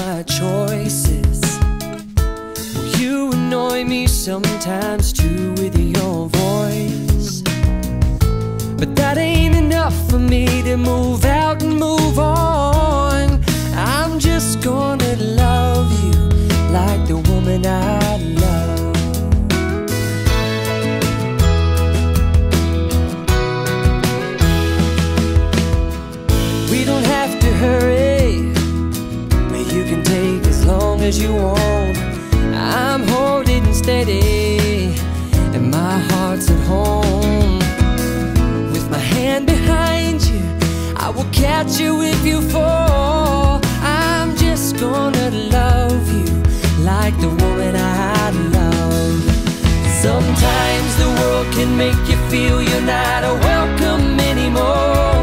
my choices. You annoy me sometimes too with your voice. But that ain't enough for me to move out and move on. I'm just gonna love you like the woman I love. As you want. I'm holding steady, and my heart's at home. With my hand behind you, I will catch you if you fall. I'm just gonna love you like the woman I love. Sometimes the world can make you feel you're not a welcome anymore.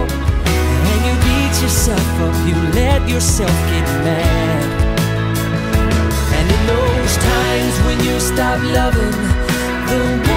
And you beat yourself up, you let yourself get mad. Stop loving. The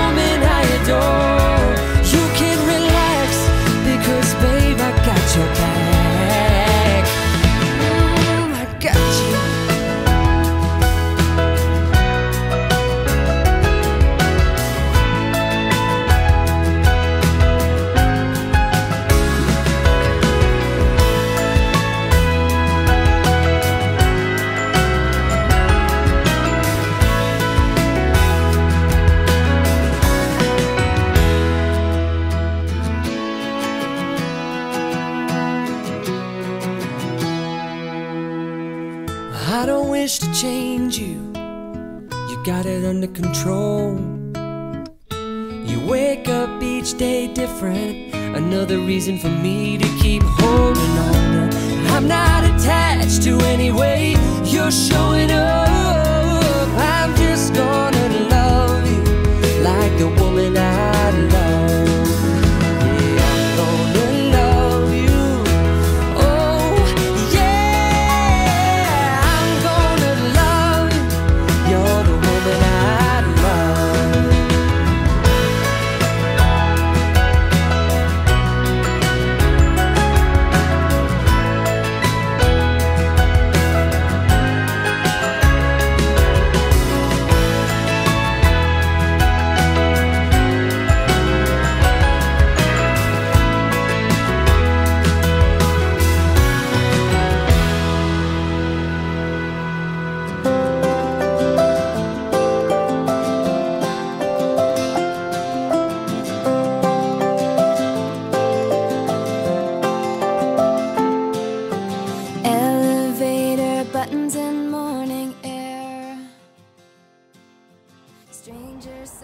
I don't wish to change you. You got it under control. You wake up each day different. Another reason for me to keep holding on. I'm not attached to any way you're showing up.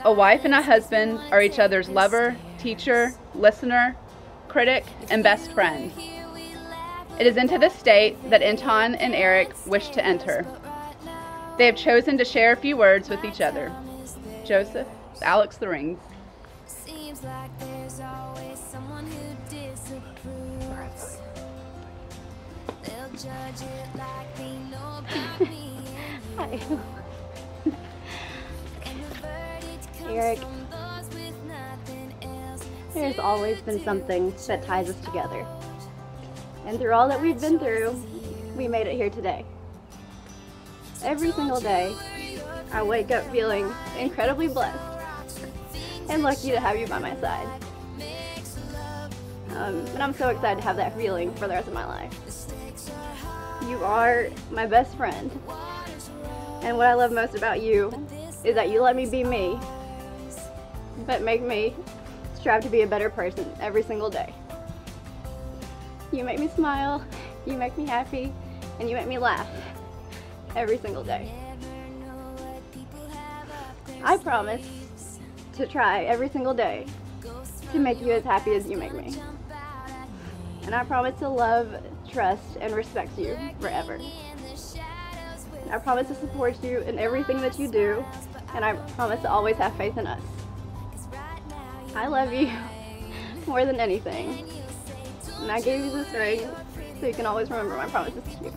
A wife and a husband are each other's lover, teacher, listener, critic, and best friend. It is into this state that Intan and Eric wish to enter. They have chosen to share a few words with each other. Joseph, Alex the Rings. Seems Eric. There's always been something that ties us together. And through all that we've been through, we made it here today. Every single day, I wake up feeling incredibly blessed and lucky to have you by my side. Um, and I'm so excited to have that feeling for the rest of my life. You are my best friend. And what I love most about you is that you let me be me, but make me strive to be a better person every single day. You make me smile, you make me happy, and you make me laugh every single day. I promise to try every single day to make you as happy as you make me. And I promise to love, trust, and respect you forever. I promise to support you in everything that you do, and I promise to always have faith in us. I love you more than anything. And I gave you this ring so you can always remember my promises to you.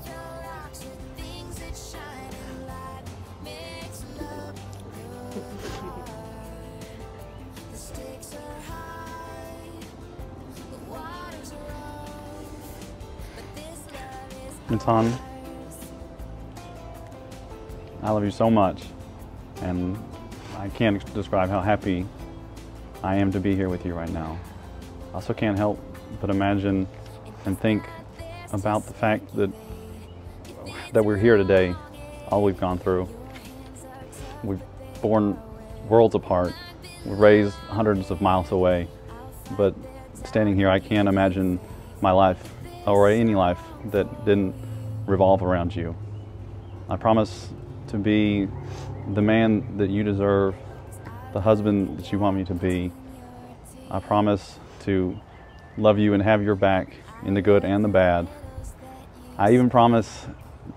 Intan, I love you so much, and I can't describe how happy I am to be here with you right now. I also can't help but imagine and think about the fact that that we're here today, all we've gone through. We've born worlds apart, we're raised hundreds of miles away, but standing here, I can't imagine my life or any life that didn't revolve around you. I promise to be the man that you deserve, the husband that you want me to be. I promise to love you and have your back in the good and the bad. I even promise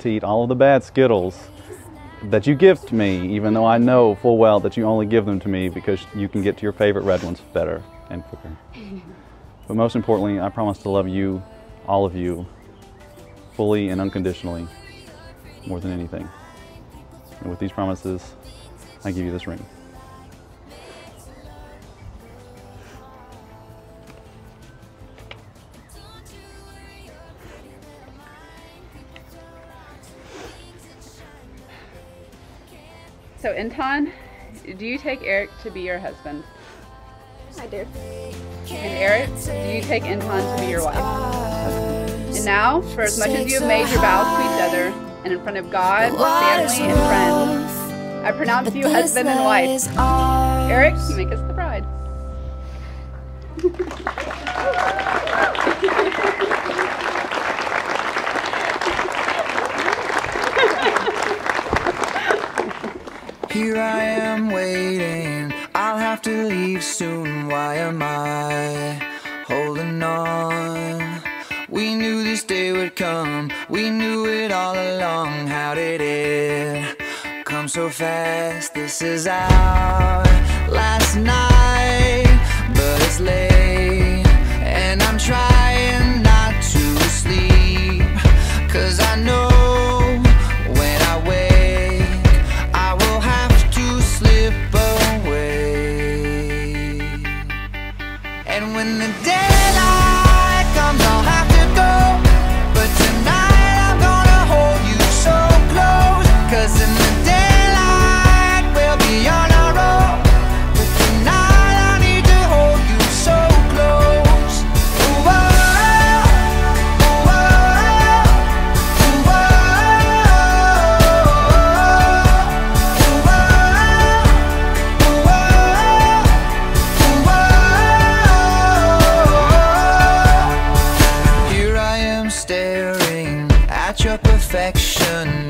to eat all of the bad Skittles that you give to me, even though I know full well that you only give them to me because you can get to your favorite red ones better and quicker. but most importantly, I promise to love you, all of you, fully and unconditionally, more than anything. And with these promises, I give you this ring. So, Intan, do you take Eric to be your husband? I do. And Eric, do you take Intan to be your wife? And now, for as much as you have made your vows to each other, and in front of God, family, and friends, I pronounce you husband and wife. Eric, you make us Here I am waiting. I'll have to leave soon. Why am I holding on? We knew this day would come. We knew it all along. How did it come so fast? This is our last night, but it's late, perfection